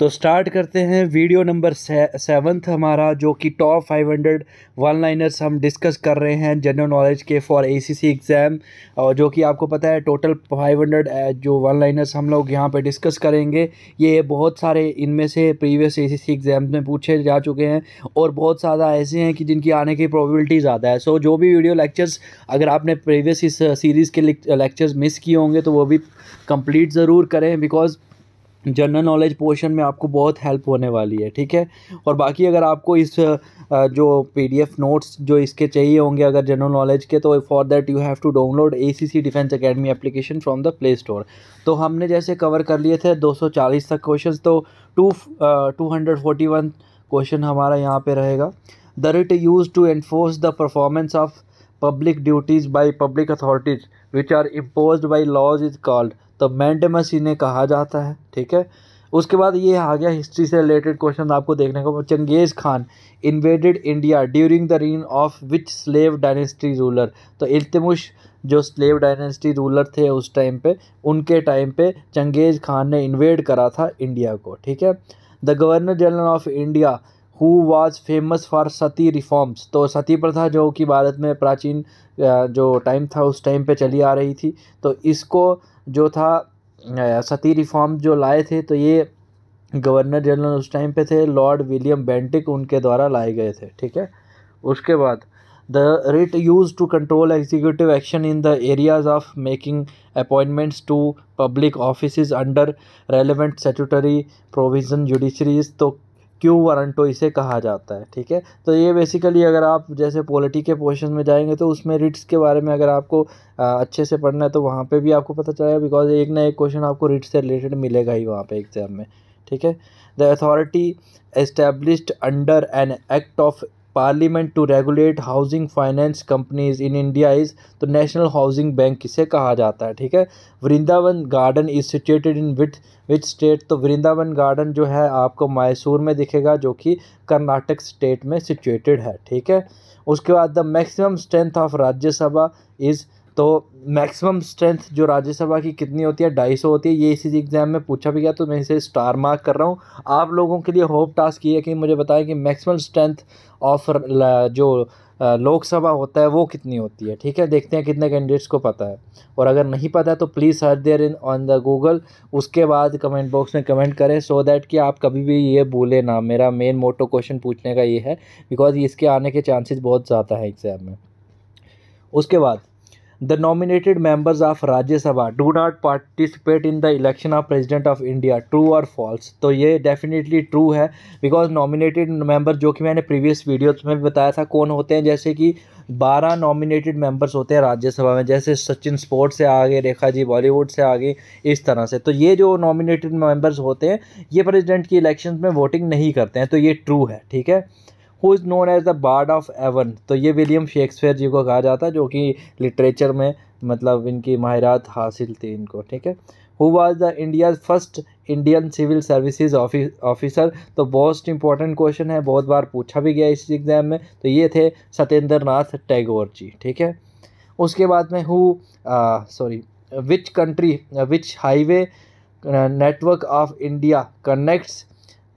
तो स्टार्ट करते हैं वीडियो नंबर सेवन्थ हमारा, जो कि top five hundred one liners हम डिस्कस कर रहे हैं जनरल नॉलेज के फॉर एसीसी एग्ज़ाम और जो कि आपको पता है टोटल फाइव हंड्रेड जो वन लाइनर्स हम लोग यहाँ पे डिस्कस करेंगे, ये बहुत सारे इनमें से प्रीवियस एसीसी एग्ज़ाम में पूछे जा चुके हैं, और बहुत ज़्यादा ऐसे हैं कि जिनकी आने की प्रोबेबिलिटी ज़्यादा है। सो जो भी वीडियो लेक्चर्स अगर आपने प्रीवियस इस सीरीज़ के लेक्चर्स मिस किए होंगे तो वो भी कंप्लीट ज़रूर करें बिकॉज़ जनरल नॉलेज पोर्शन में आपको बहुत हेल्प होने वाली है, ठीक है? और बाकी अगर आपको इस जो पीडीएफ नोट्स जो इसके चाहिए होंगे अगर जनरल नॉलेज के तो for that you have to download ACC defence academy application from the play store तो हमने जैसे कवर कर लिए थे 240 तक क्वेश्चंस तो to two hundred forty one question हमारा यहाँ पे रहेगा। The writ use to enforce the performance of public duties by public authorities which are impose by laws is called तो मैंडेमस इन्हें कहा जाता है, ठीक है? उसके बाद ये आ गया हिस्ट्री से रिलेटेड क्वेश्चन आपको देखने को Genghis Khan invaded India during the reign of which slave dynasty ruler तो इल्तमुश, जो स्लेव डायनेस्टी रूलर थे उस टाइम पे, उनके टाइम पे चंगेज़ खान ने इन्वेड करा था इंडिया को, ठीक है? The governor general of India who was famous for sati reforms तो सती प्रथा जो कि भारत में प्राचीन जो टाइम था उस टाइम पे चली आ रही थी तो इसको जो था सती रिफॉर्म जो लाए थे तो ये गवर्नर जनरल उस टाइम पे थे लॉर्ड विलियम बेंटिक उनके द्वारा लाए गए थे, ठीक है? उसके बाद the writ use to control executive action in the areas of making appointments to public office under relevant statutory provision judiciaries तो क्यू वारंटो इसे कहा जाता है, ठीक है? तो ये बेसिकली अगर आप जैसे पॉलिटी के पोर्शन में जाएँगे तो उसमें रिट्स के बारे में अगर आपको अच्छे से पढ़ना है तो वहाँ पे भी आपको पता चलेगा बिकॉज़ एक ना एक क्वेश्चन आपको रिट्स से रिलेटेड मिलेगा ही वहाँ पे एग्ज़ाम में, ठीक है? The authority established under an act of parliament to regulate housing finance companies in India is तो नेशनल हाउसिंग बैंक इसे कहा जाता है, ठीक है? Vrindavan garden is situated in with which state तो वृंदावन गार्डन जो है आपको मैसूर में दिखेगा, जो कि कर्नाटक स्टेट में सिचुएटेड है, ठीक है? उसके बाद the maximum strength of Rajya Sabha is तो मैक्सिमम स्ट्रेंथ जो राज्यसभा की कितनी होती है? ढाई सौ होती है। ये इसी एग्ज़ाम में पूछा भी गया तो मैं इसे स्टार मार्क कर रहा हूँ। आप लोगों के लिए होप टास्क ये है कि मुझे बताएँ कि मैक्सिमम स्ट्रेंथ ऑफ़ जो लोकसभा होता है, वो कितनी होती है? ठीक है? देखते हैं कितने कैंडिडेट्स को पता है। और अगर नहीं पता है तो please search there in on the Google उसके बाद कमेंट बॉक्स में कमेंट करें सो so दैट कि आप कभी भी ये भूलें ना। मेरा मेन मोटो क्वेश्चन पूछने का ये है बिकॉज़ इसके आने के चांसेस बहुत ज़्यादा है एग्ज़ाम में। उसके बाद The nominated members Rajya Sabha do not participate in the election of President of India. True or false? तो ये डेफिनेटली ट्रू है बिकॉज़ नॉमिनेटेड मेंबर जो कि मैंने प्रीवियस वीडियो में भी बताया था, कौन होते हैं जैसे कि बारह नॉमिनेटेड मेंबर्स होते हैं राज्यसभा में, जैसे सचिन स्पोर्ट्स से आगे, रेखा जी बॉलीवुड से आ आगे, इस तरह से तो ये जो नॉमिनेटेड मेंबर्स होते हैं, ये प्रेसिडेंट की इलेक्शन में वोटिंग नहीं करते हैं तो ये ट्रू है, ठीक है who is known as the bard of Avon तो ये विलियम शेक्सपियर जी को कहा जाता है, जो कि लिटरेचर में मतलब इनकी माहिरात हासिल थी इनको, ठीक है? Who was the India first Indian civil services officer तो बहुत इंपॉर्टेंट क्वेश्चन है, बहुत बार पूछा भी गया इस एग्ज़ाम में। तो ये थे सत्येंद्र नाथ टैगोर जी, ठीक है? उसके बाद में who sorry which country which highway network of India connects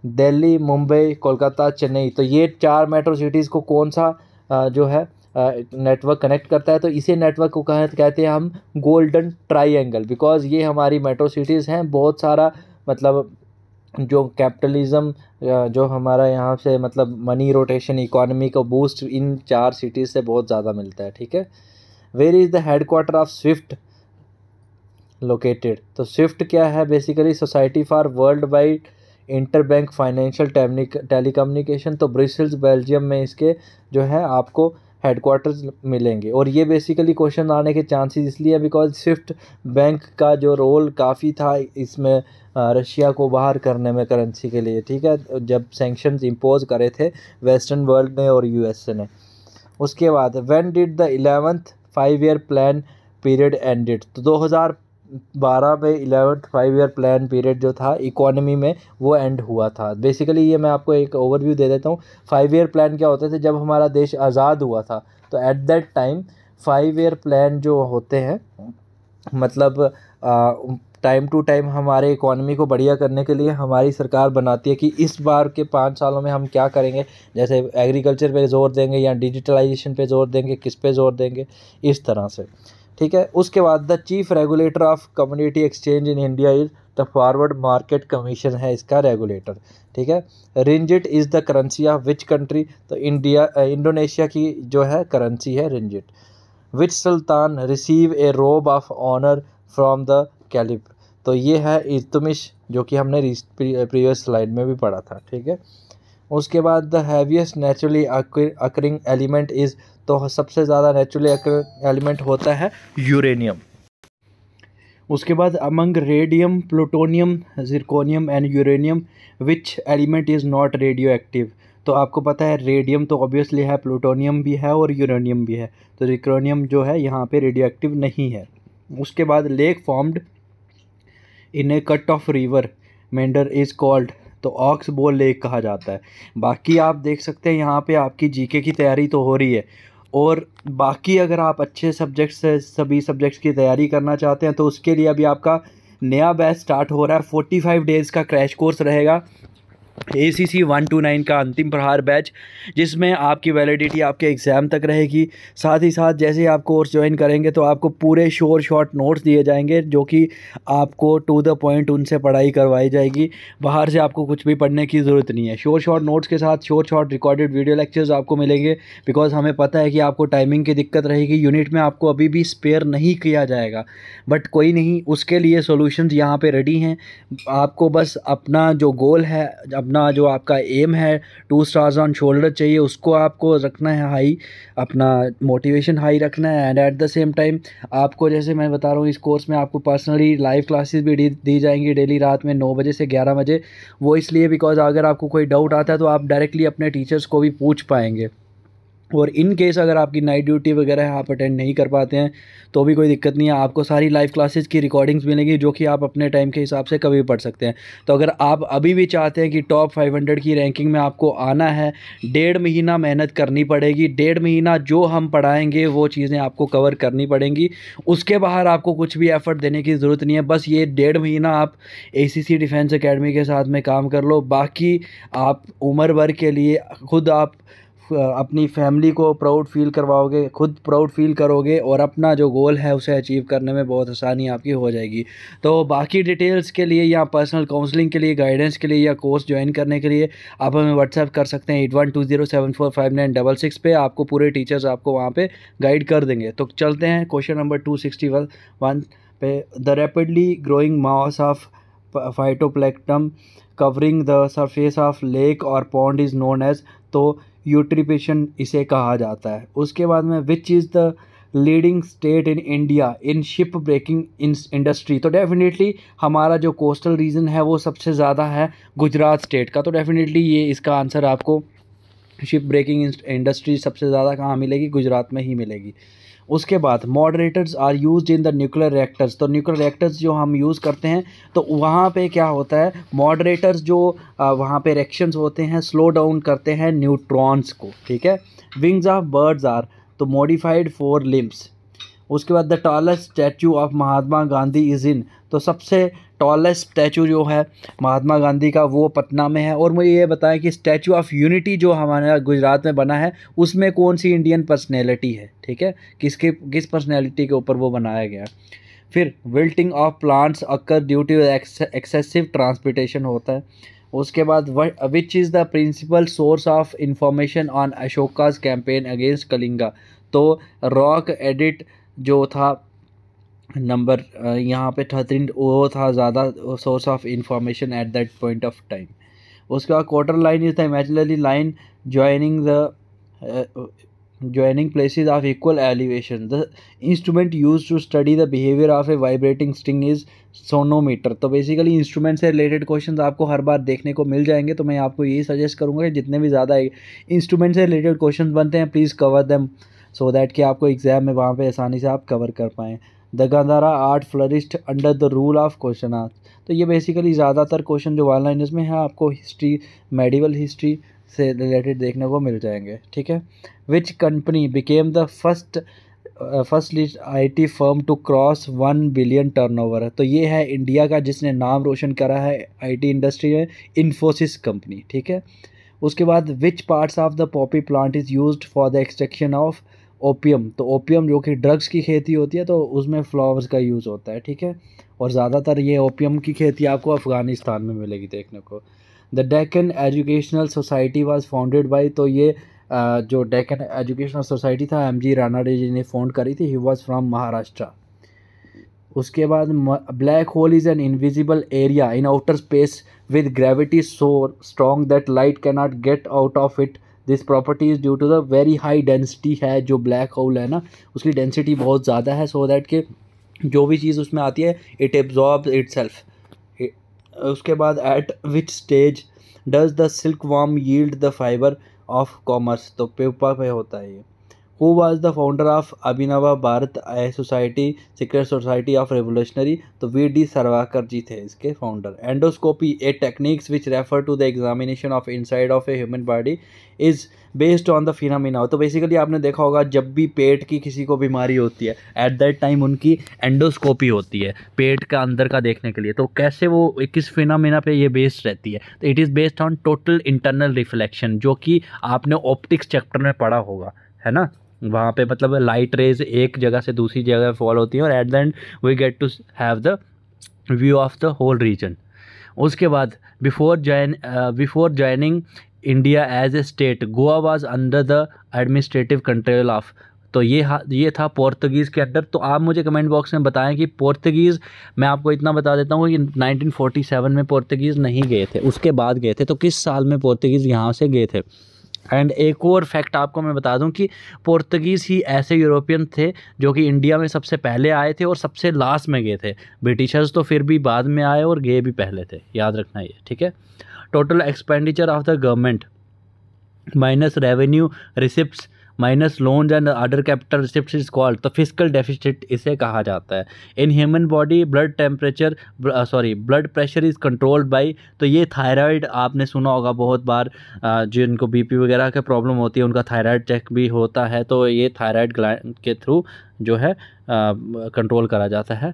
Delhi, Mumbai, Kolkata, Chennai. तो ये चार मेट्रो सिटीज़ को कौन सा जो है नेटवर्क कनेक्ट करता है? तो इसे नेटवर्क को कह, कहते हैं हम गोल्डन ट्राइंगल बिकॉज़ ये हमारी मेट्रो सिटीज़ हैं, बहुत सारा मतलब जो कैपिटलिज्म जो हमारा यहाँ से मतलब मनी रोटेशन इकोनॉमी को बूस्ट इन चार सिटीज़ से बहुत ज़्यादा मिलता है, ठीक है? Where is the headquarter of swift located तो स्विफ्ट क्या है? Basically society for worldwide interbank financial telecommunication तो ब्रिसल्स, बेल्जियम में इसके जो है आपको हेडकोार्टर्स मिलेंगे। और ये बेसिकली क्वेश्चन आने के चांसेस इसलिए बिकॉज़ स्विफ्ट बैंक का जो रोल काफ़ी था इसमें रशिया को बाहर करने में करेंसी के लिए, ठीक है? जब सेंक्शंस इम्पोज करे थे वेस्टर्न वर्ल्ड ने और यूएसए ने। उसके बाद when did the eleventh five year plan period ended तो 2000 बारह में eleventh five year plan period जो था इकोनॉमी में वो एंड हुआ था। बेसिकली ये मैं आपको एक ओवरव्यू दे देता हूँ। फाइव ईयर प्लान क्या होते थे? जब हमारा देश आज़ाद हुआ था तो at that time five year plan जो होते हैं मतलब आ, टाइम टू टाइम हमारे इकोनॉमी को बढ़िया करने के लिए हमारी सरकार बनाती है कि इस बार के पाँच सालों में हम क्या करेंगे। जैसे एग्रीकल्चर पे ज़ोर देंगे या डिजिटलाइजेशन पे ज़ोर देंगे किस पे ज़ोर देंगे? इस तरह से। ठीक है? उसके बाद the chief regulator of community exchange in India is the forward market commission है इसका रेगुलेटर ठीक है? Ringgit is the currency of which country तो इंडिया इंडोनेशिया की जो है करेंसी है रिंजिट विच sultan receive a robe of honour from the caliph तो ये है इतमिश जो कि हमने प्रीवियस स्लाइड में भी पढ़ा था, ठीक है? उसके बाद the heaviest naturally occurring element is तो सबसे ज़्यादा नेचुरली एलिमेंट होता है यूरेनियम उसके बाद among radium plutonium zirconium and uranium which element is not radio active तो आपको पता है रेडियम तो ऑब्वियसली है प्लूटोनियम भी है और यूरेनियम भी है। तो जिक्रोनियम जो है, यहाँ पे रेडियो एक्टिव नहीं है। उसके बाद lake formed in a cut of river meander is called तो ऑक्स बोल लेक कहा जाता है। बाकी आप देख सकते हैं, यहाँ पे आपकी जीके की तैयारी तो हो रही है। और बाकी अगर आप अच्छे सब्जेक्ट्स से सभी सब्जेक्ट्स की तैयारी करना चाहते हैं तो उसके लिए अभी आपका नया बैच स्टार्ट हो रहा है। फोर्टी फाइव डेज़ का क्रैश कोर्स रहेगा। A C C one two nine का अंतिम प्रहार बैच, जिसमें आपकी वैलिडिटी आपके एग्ज़ाम तक रहेगी। साथ ही साथ जैसे ही आप कोर्स ज्वाइन करेंगे तो आपको पूरे शोर शॉर्ट नोट्स दिए जाएँगे, जो कि आपको टू द पॉइंट उनसे पढ़ाई करवाई जाएगी। बाहर से आपको कुछ भी पढ़ने की ज़रूरत नहीं है। शोर शॉर्ट नोट्स के साथ शोर शॉर्ट रिकॉर्डेड वीडियो लेक्चर्स आपको मिलेंगे बिकॉज़ हमें पता है कि आपको टाइमिंग की दिक्कत रहेगी। यूनिट में आपको अभी भी स्पेयर नहीं किया जाएगा। बट कोई नहीं, उसके लिए सोल्यूशन यहाँ पर रेडी हैं। आपको बस अपना जो गोल है अपना जो आपका एम है टू स्टार्स ऑन शोल्डर चाहिए, उसको आपको रखना है हाई अपना मोटिवेशन हाई रखना है and at the same time आपको जैसे मैं बता रहा हूँ, इस कोर्स में आपको पर्सनली लाइव क्लासेस भी दी जाएँगी डेली रात में नौ बजे से ग्यारह बजे। वो इसलिए बिकॉज़ अगर आपको कोई डाउट आता है तो आप डायरेक्टली अपने टीचर्स को भी पूछ पाएँगे। और इन केस अगर आपकी नाइट ड्यूटी वगैरह आप अटेंड नहीं कर पाते हैं तो भी कोई दिक्कत नहीं है। आपको सारी लाइव क्लासेस की रिकॉर्डिंग्स मिलेंगी, जो कि आप अपने टाइम के हिसाब से कभी पढ़ सकते हैं। तो अगर आप अभी भी चाहते हैं कि टॉप 500 की रैंकिंग में आपको आना है, डेढ़ महीना मेहनत करनी पड़ेगी। डेढ़ महीना जो हम पढ़ाएँगे, वो चीज़ें आपको कवर करनी पड़ेंगी। उसके बाहर आपको कुछ भी एफ़र्ट देने की ज़रूरत नहीं है। बस ये डेढ़ महीना आप ए डिफेंस अकेडमी के साथ में काम कर लो। बाकी आप उम्र भर के लिए खुद आप अपनी फैमिली को प्राउड फील करवाओगे, खुद प्राउड फील करोगे और अपना जो गोल है उसे अचीव करने में बहुत आसानी आपकी हो जाएगी। तो बाकी डिटेल्स के लिए या पर्सनल काउंसलिंग के लिए गाइडेंस के लिए या कोर्स ज्वाइन करने के लिए, आप हमें व्हाट्सएप कर सकते हैं at one two zero seven four five nine double six पे। आपको पूरे टीचर्स आपको वहाँ पर गाइड कर देंगे। तो चलते हैं question number two sixty one one पे। The rapidly growing mass of phytoplankton covering the surface of lake और पॉन्ड इज़ नोन एज तो यूट्रिपेशन इसे कहा जाता है। उसके बाद में which is the leading state in India in ship breaking industry तो डेफिनेटली हमारा जो कोस्टल रीजन है, वो सबसे ज़्यादा है गुजरात स्टेट का। तो डेफिनेटली ये इसका आंसर आपको शिप ब्रेकिंग इंडस्ट्री सबसे ज़्यादा कहाँ मिलेगी? गुजरात में ही मिलेगी। उसके बाद moderators are use in the nuclear reactors तो न्यूक्लियर रिएक्टर्स जो हम यूज़ करते हैं तो वहाँ पे क्या होता है? मॉडरेटर्स जो वहाँ पे रिएक्शंस होते हैं स्लो डाउन करते हैं न्यूट्रॉन्स को, ठीक है? विंग्स ऑफ़ बर्ड्स आर तो मॉडिफाइड फोर लिम्स उसके बाद the tallest statue of Mahatma Gandhi is in तो सबसे टॉलेस्ट स्टैचू जो है, महात्मा गांधी का, वो पटना में है। और मुझे ये बताएँ कि स्टैचू ऑफ़ यूनिटी जो हमारे गुजरात में बना है, उसमें कौन सी इंडियन पर्सनैलिटी है? ठीक है? किसके, किस पर्सनैलिटी के ऊपर वो बनाया गया फिर wilting of plants occur due to excessive transportation होता है। उसके बाद which is the principal source of information on Ashoka's campaign against Kalinga तो रॉक एडिट जो था नंबर यहाँ पे थर्टीन वो था ज़्यादा source of information at that point of time उसके बाद contour line is the imaginary line joining the joining places of equal elevation the instrument use to study the behaviour of a vibrating string is sonometer तो basically instrument से related question आपको हर बार देखने को मिल जाएँगे तो मैं आपको यही सजेस्ट करूँगा कि जितने भी ज़्यादा इंस्ट्रूमेंट से रिलेटेड क्वेश्चन बनते हैं please cover them so that कि आपको एग्ज़ाम में वहाँ पे आसानी से आप कवर कर पाएँ। The Gandhara art flourished under the rule of question तो ये बेसिकली ज़्यादातर क्वेश्चन जो वन लाइनर्स में है आपको हिस्ट्री मेडिवल हिस्ट्री से रिलेटेड देखने को मिल जाएँगे, ठीक है? Which company became the first first listed IT firm to cross one billion turnover तो ये है इंडिया का जिसने नाम रोशन करा है आईटी इंडस्ट्री में इन्फोसिस कंपनी ठीक है? उसके बाद which parts of the poppy plant is used for the extraction of opium तो ओपियम जो कि ड्रग्स की खेती होती है तो उसमें फ्लावर्स का यूज़ होता है, ठीक है? और ज़्यादातर ये ओपियम की खेती आपको अफ़गानिस्तान में मिलेगी देखने को। The Deccan educational society was founded by तो ये जो डेकन एजुकेशनल सोसाइटी था एम जी राना जी ने फाउंड करी थी ही वाज फ्रॉम महाराष्ट्र उसके बाद black hole is an invisible area in outer space with gravity so strong that light cannot get out of it this property is due to the very high density है, जो black hole है ना, उसकी density बहुत ज़्यादा है so that के जो भी चीज़ उसमें आती है इट एब्जॉर्ब इट सेल्फ उसके बाद at which stage does the silk worm yield the fibre of commerce तो पेपर पे होता है ये। Who was the founder of Abhinava Bharat society secret society of revolutionary तो वी डी सरवाकर जी थे इसके founder endoscopy a techniques which refer to the examination of inside of a human body is based on the phenomena तो basically आपने देखा होगा, जब भी पेट की किसी को बीमारी होती है एट दैट टाइम उनकी एंडोस्कोपी होती है, पेट का अंदर का देखने के लिए। तो कैसे वो, किस फिनामिना पे ये बेस्ड रहती है? तो it is based on total internal reflection जो कि आपने ऑप्टिक्स चैप्टर में पढ़ा होगा, है ना? वहाँ पे मतलब लाइट रेज एक जगह से दूसरी जगह फॉल होती है और at the end we get to have the view of the whole region उसके बाद before join before joining India as a state Goa was under the administrative control of तो ये ये था पोर्तुगीज़ के अंडर तो आप मुझे कमेंट बॉक्स में बताएँ कि पोर्तुगीज़ मैं आपको इतना बता देता हूँ कि 1947 में पोर्तुगीज़ नहीं गए थे, उसके बाद गए थे। तो किस साल में पोर्तुगीज़ यहाँ से गए थे? एंड एक और फैक्ट आपको मैं बता दूँ कि पोर्तगीज़ ही ऐसे यूरोपियन थे जो कि इंडिया में सबसे पहले आए थे और सबसे लास्ट में गए थे। ब्रिटिशर्स तो फिर भी बाद में आए और गए भी पहले थे। याद रखना ये, ठीक है? Total expenditure of the government minus revenue receipt minus loans and other capital receipt is called तो फ़िज़िकल डेफिसिट इसे कहा जाता है। In human body blood temperature sorry blood pressure is controlled by तो ये थायराइड आपने सुना होगा बहुत बार uh, जिनको बीपी वगैरह के प्रॉब्लम होती है उनका थायराइड चेक भी होता है तो ये थायराइड ग्लैंड के थ्रू जो है कंट्रोल uh, करा जाता है।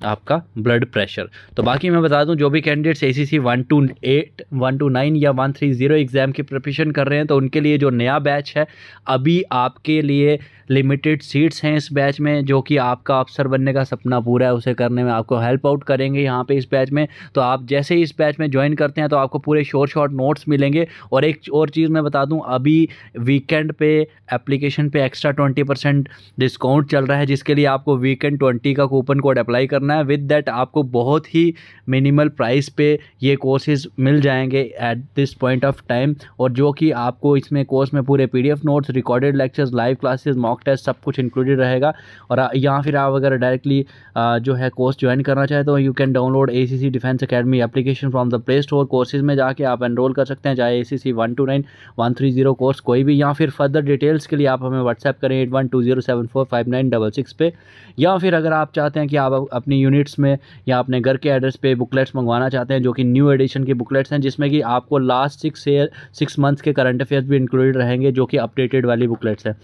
आपका ब्लड प्रेशर तो बाकी मैं बता दूँ, जो भी candidates A C C one two eight one two nine या वन थ्री ज़ीरो एग्ज़ाम की प्रिपरेशन कर रहे हैं तो उनके लिए जो नया बैच है, अभी आपके लिए लिमिटेड सीट्स हैं इस बैच में, जो कि आपका अफसर बनने का सपना पूरा है, उसे करने में आपको हेल्प आउट करेंगे यहाँ पे इस बैच में। तो आप जैसे ही इस बैच में ज्वाइन करते हैं तो आपको पूरे शॉर्ट शॉर्ट नोट्स मिलेंगे। और एक और चीज़ मैं बता दूँ, अभी वीकेंड पे एप्लीकेशन पे एक्स्ट्रा ट्वेंटी परसेंट डिस्काउंट चल रहा है, जिसके लिए आपको वीकेंड ट्वेंटी का कूपन कोड अप्लाई करना है विद दैट आपको बहुत ही मिनिमल प्राइस पे ये कोर्सेज मिल जाएँगे at this point of time और जो कि आपको इसमें कोर्स में पूरे PDF notes recorded lectures live classes mock mock test सब कुछ इंक्लूडेड रहेगा और यहाँ फिर आप अगर डायरेक्टली जो है कोर्स ज्वाइन करना चाहें तो you can download A C C defence academy application from the play store courses में जाके आप एनरोल कर सकते हैं, चाहे A C C one two nine one three zero course कोई भी। या फिर फर्दर डिटेल्स के लिए आप हमें व्हाट्सएप करें at one two zero seven four five nine double six पे। या फिर अगर आप चाहते हैं कि आप अपनी यूनिट्स में या अपने घर के एड्रेस पे बुकलेट्स मंगवाना चाहते हैं, जो कि न्यू एडिशन की बुकलेट्स हैं, जिसमें कि आपको last six year six months के करंट अफेयर्स भी इंक्लूडेड रहेंगे, जो कि अपडेटेड वाली बुकलेट्स हैं।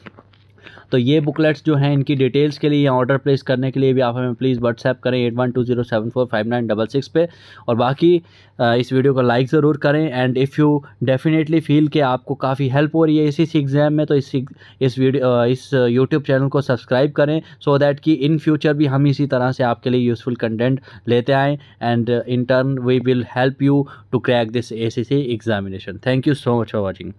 तो ये बुकलेट्स जो हैं, इनकी डिटेल्स के लिए या ऑर्डर प्लेस करने के लिए भी आप हमें प्लीज़ व्हाट्सएप करें at one two zero seven four five nine double six पे। और बाकी इस वीडियो को लाइक ज़रूर करें। And if you definitely feel कि आपको काफ़ी हेल्प हो रही है इसी एग्ज़ाम में तो इस इस वीडियो इस यूट्यूब चैनल को सब्सक्राइब करें सो so दैट कि इन फ्यूचर भी हम इसी तरह से आपके लिए यूज़फुल कंटेंट लेते आएँ। And in turn we will help you to crack this A C C examination thank you so much for watching